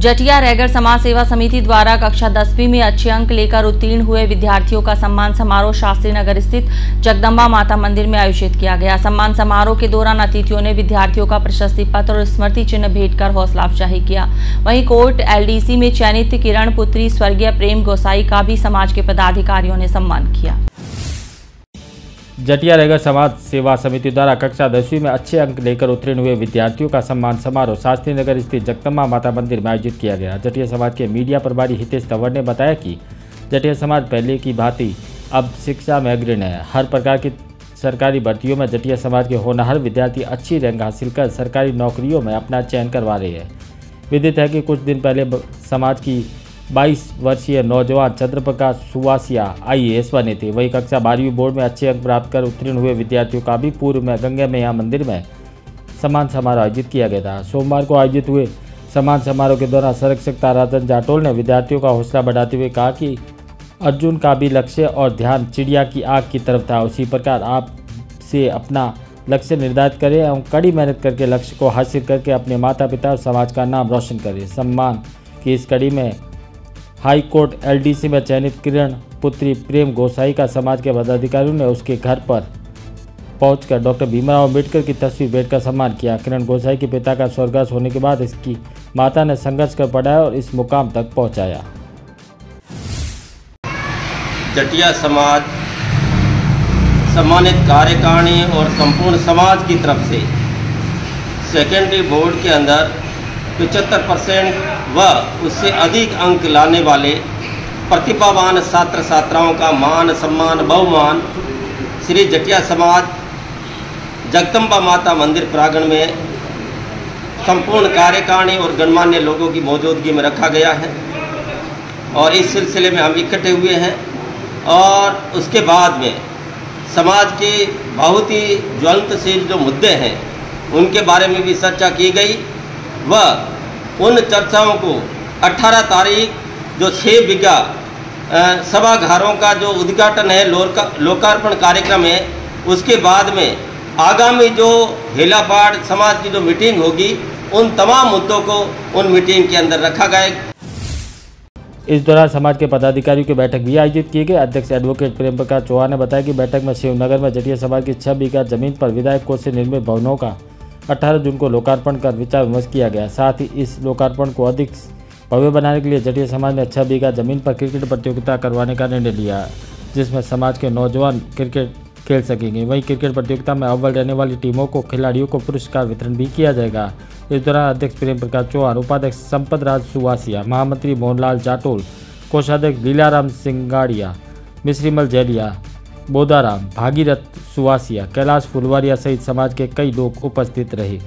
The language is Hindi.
जटिया रैगर समाज सेवा समिति द्वारा कक्षा दसवीं में अच्छे अंक लेकर उत्तीर्ण हुए विद्यार्थियों का सम्मान समारोह शास्त्री नगर स्थित जगदम्बा माता मंदिर में आयोजित किया गया। सम्मान समारोह के दौरान अतिथियों ने विद्यार्थियों का प्रशस्ति पत्र और स्मृति चिन्ह भेंट कर हौसला अफजाही किया। वहीं कोर्ट, एलडीसी में चयनित किरण पुत्री, स्वर्गीय प्रेम गोसाई का भी समाज के पदाधिकारियों ने सम्मान किया। जटिया रेगर समाज सेवा समिति द्वारा कक्षा दसवीं में अच्छे अंक लेकर उत्तीर्ण हुए विद्यार्थियों का सम्मान समारोह शास्त्री नगर स्थित जगदम्बा माता मंदिर में आयोजित किया गया। जटिया समाज के मीडिया प्रभारी हितेश तंवर ने बताया कि जटिया समाज पहले की भांति अब शिक्षा में अग्रणी है। हर प्रकार की सरकारी भर्तियों में जटिया समाज के होनहार विद्यार्थी अच्छी रैंक हासिल कर सरकारी नौकरियों में अपना चयन करवा रहे हैं। विदित है कि कुछ दिन पहले समाज की 22 वर्षीय नौजवान चंद्रप्रकाश सुवासिया आईएएस बने थे। वही कक्षा बारहवीं बोर्ड में अच्छे अंक प्राप्त कर उत्तीर्ण हुए विद्यार्थियों का भी पूर्व में गंगा मैया मंदिर में सम्मान समारोह आयोजित किया गया था। सोमवार को आयोजित हुए सम्मान समारोह के दौरान संरक्षक ताराचंद जाटोल ने विद्यार्थियों का हौसला बढ़ाते हुए कहा कि अर्जुन का भी लक्ष्य और ध्यान चिड़िया की आग की तरफ़ था। उसी प्रकार आप से अपना लक्ष्य निर्धारित करें एवं कड़ी मेहनत करके लक्ष्य को हासिल करके अपने माता पिता और समाज का नाम रोशन करें। सम्मान की इस कड़ी में हाई कोर्ट एलडीसी में चयनित किरण पुत्री प्रेम गोसाई का समाज के पदाधिकारियों ने उसके घर पर पहुंचकर डॉक्टर भीमराव अंबेडकर की तस्वीर भेंट कर सम्मान किया। किरण गोसाई के पिता का स्वर्गवास होने के बाद इसकी माता ने संघर्ष कर पढ़ाया और इस मुकाम तक पहुँचाया। जटिया समाज, सम्मानित कार्यकारिणी और संपूर्ण समाज की तरफ़ से सेकेंडरी बोर्ड के अंदर पिचहत्तर परसेंट व उससे अधिक अंक लाने वाले प्रतिभावान छात्र छात्राओं का मान, सम्मान, बहुमान श्री जटिया समाज जगदम्बा माता मंदिर प्रांगण में संपूर्ण कार्यकारिणी और गणमान्य लोगों की मौजूदगी में रखा गया है और इस सिलसिले में हम इकट्ठे हुए हैं और उसके बाद में समाज के बहुत ही ज्वलंतशील जो मुद्दे हैं, उनके बारे में भी चर्चा की गई व उन चर्चाओं को 18 तारीख जो छः बीघा सभागारों का जो उद्घाटन है लोकार्पण कार्यक्रम है, उसके बाद में आगामी जो हेलापाड़ समाज की जो मीटिंग होगी, उन तमाम मुद्दों को उन मीटिंग के अंदर रखा गया इस दौरान समाज के पदाधिकारियों की बैठक भी आयोजित की गई। अध्यक्ष एडवोकेट प्रेम प्रकाश चौहान ने बताया कि बैठक में शिवनगर में जटिया समाज की छह बीघा ज़मीन पर विधायक कोष से निर्मित भवनों का 18 जून को लोकार्पण कर विचार विमर्श किया गया। साथ ही इस लोकार्पण को अधिक भव्य बनाने के लिए जटिया समाज ने छह बीघा ज़मीन पर क्रिकेट प्रतियोगिता करवाने का निर्णय लिया, जिसमें समाज के नौजवान क्रिकेट खेल सकेंगे। वहीं क्रिकेट प्रतियोगिता में अव्वल रहने वाली टीमों को, खिलाड़ियों को पुरस्कार वितरण भी किया जाएगा। इस दौरान अध्यक्ष प्रेम प्रकाश चौहान, उपाध्यक्ष संपत राज सुवासिया, महामंत्री मोहनलाल जाटोल, कोषाध्यक्ष लीलाराम सिंगाड़िया, मिश्रीमल जैलिया बोदाराम भागीरथ सुवासिया कैलाश फुलवारिया सहित समाज के कई लोग उपस्थित रहे।